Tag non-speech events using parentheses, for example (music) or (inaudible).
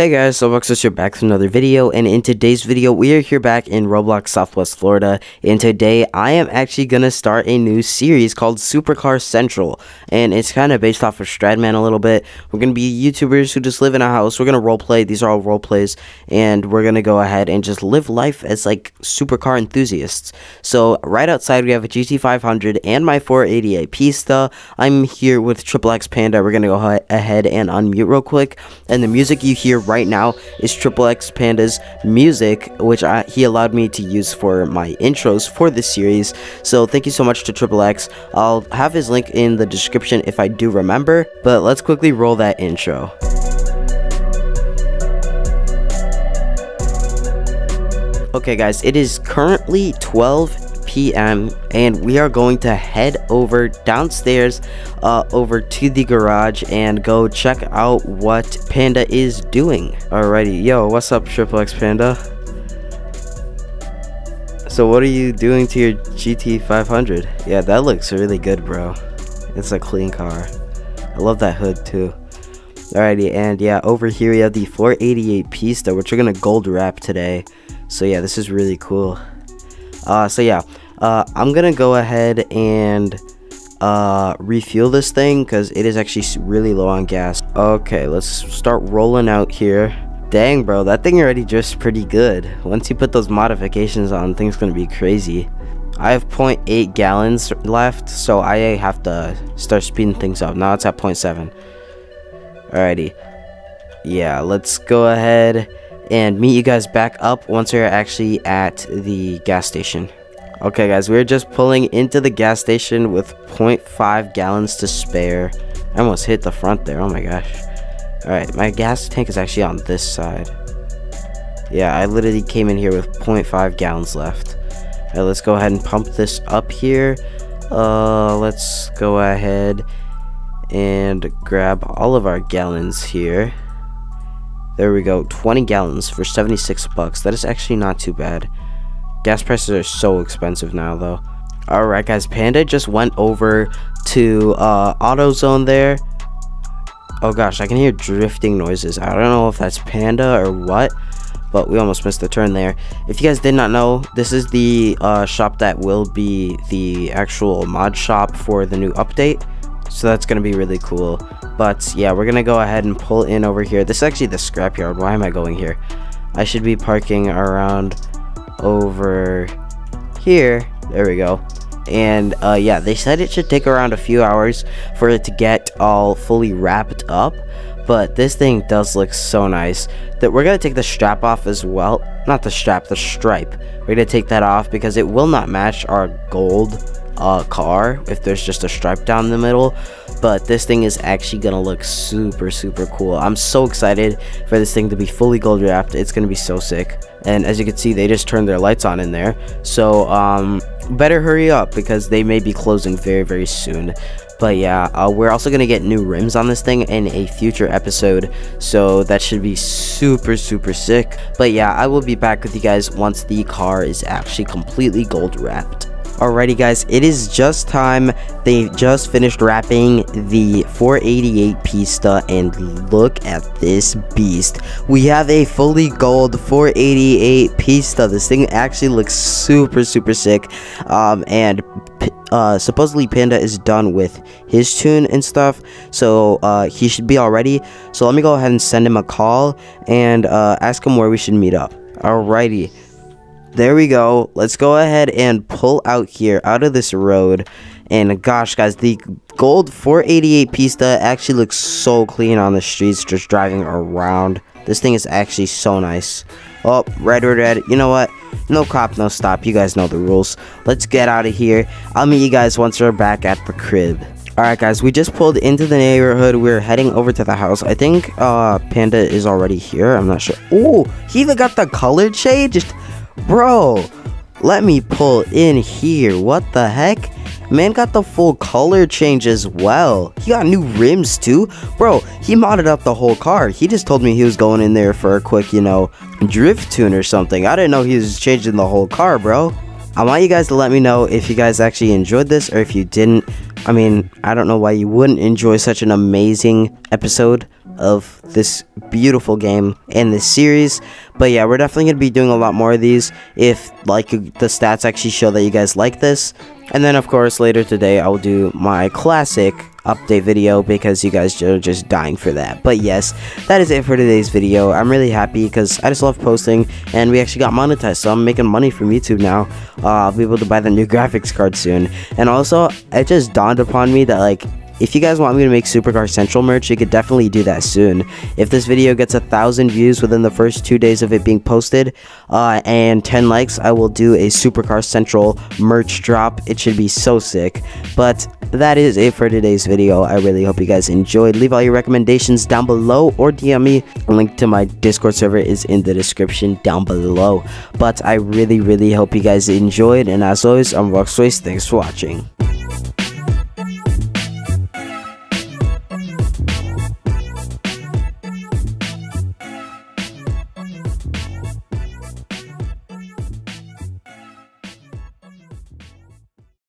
Hey guys, so Boxus here back with another video, and in today's video, we are here back in Roblox Southwest Florida, and today I am actually gonna start a new series called Supercar Central, and it's kind of based off of Stradman a little bit. We're gonna be YouTubers who just live in a house, we're gonna roleplay, these are all roleplays, and we're gonna go ahead and just live life as like supercar enthusiasts. So, right outside we have a GT500 and my 488 Pista, I'm here with Triple X Panda, we're gonna go ahead and unmute real quick, and the music you hear right now is Triple X Panda's music, which I, he allowed me to use for my intros for this series. So thank you so much to Triple X. I'll have his link in the description if I do remember, but let's quickly roll that intro. Okay guys, it is currently 12 p.m. and we are going to head over downstairs uh, over to the garage and go check out what Panda is doing. Alrighty, yo, what's up Triple X Panda? So what are you doing to your GT500? Yeah, that looks really good, bro. It's a clean car. I love that hood too. Alrighty, and yeah, over here we have the 488 Pista, which we're gonna gold wrap today. So yeah, this is really cool. Uh, so yeah, uh, I'm gonna go ahead and uh, refuel this thing because it is actually really low on gas. Okay, let's start rolling out here. Dang, bro, that thing already drifts pretty good. Once you put those modifications on, things gonna be crazy. I have 0.8 gallons left, so I have to start speeding things up. Now it's at 0.7. Alrighty. Yeah, let's go ahead and meet you guys back up once we're actually at the gas station. Okay, guys, we're just pulling into the gas station with 0.5 gallons to spare. I almost hit the front there. Oh my gosh. Alright, my gas tank is actually on this side. Yeah, I literally came in here with 0.5 gallons left. Alright, let's go ahead and pump this up here. Uh, let's go ahead and grab all of our gallons here. There we go, 20 gallons for 76 bucks. That is actually not too bad. Gas prices are so expensive now, though. Alright, guys. Panda just went over to uh, AutoZone there. Oh, gosh. I can hear drifting noises. I don't know if that's Panda or what. But we almost missed the turn there. If you guys did not know, this is the uh, shop that will be the actual mod shop for the new update. So that's going to be really cool. But yeah, we're going to go ahead and pull in over here. This is actually the scrapyard. Why am I going here? I should be parking around over here. There we go. And uh, yeah, they said it should take around a few hours for it to get all fully wrapped up. But this thing does look so nice that we're to take the strap off as well. Not the strap, the stripe. We're to take that off because it will not match our gold uh, car if there's just a stripe down the middle but this thing is actually gonna look super super cool. I'm so excited for this thing to be fully gold wrapped. It's gonna be so sick. And as you can see they just turned their lights on in there. So um better hurry up because they may be closing very very soon. But yeah uh, we're also gonna get new rims on this thing in a future episode. So that should be super super sick. But yeah i will be back with you guys once the car is actually completely gold wrapped Alrighty guys, it is just time. They just finished wrapping the 488 Pista and look at this beast. We have a fully gold 488 Pista. This thing actually looks super super sick. Um, and uh, supposedly Panda is done with his tune and stuff, so uh, he should be all ready. So let me go ahead and send him a call and uh, ask him where we should meet up. Alrighty. There we go. Let's go ahead and pull out here, out of this road. And gosh, guys, the gold 488 Pista actually looks so clean on the streets just driving around. This thing is actually so nice. Oh, red, red, red. You know what? No cop, no stop. You guys know the rules. Let's get out of here. I'll meet you guys once we're back at the crib. Alright guys, we just pulled into the neighborhood. We're heading over to the house. I think uh, Panda is already here. I'm not sure. Oh, he even got the colored shade. Just Bro, let me pull in here. What the heck? Man got the full color change as well. He got new rims too. Bro, he modded up the whole car. He just told me he was going in there for a quick, you know, drift tune or something. I didn't know he was changing the whole car, bro. I want you guys to let me know if you guys actually enjoyed this or if you didn't. I mean, I don't know why you wouldn't enjoy such an amazing episode of this beautiful game in this series. But yeah, we're definitely going to be doing a lot more of these if like the stats actually show that you guys like this. And then of course later today I'll do my classic update video because you guys are just dying for that. But yes, that is it for today's video. I'm really happy because I just love posting and we actually got monetized so I'm making money from YouTube now. Uh, I'll be able to buy the new (laughs) graphics card soon. And also, it just dawned upon me that like if you guys want me to make Supercar Central merch, you could definitely do that soon. If this video gets a thousand views within the first two days of it being posted, uh, and 10 likes, I will do a Supercar Central merch drop. It should be so sick. But that is it for today's video. I really hope you guys enjoyed. Leave all your recommendations down below or DM me. A link to my Discord server is in the description down below. But I really, really hope you guys enjoyed. And as always, I'm Rockswace. Thanks for watching.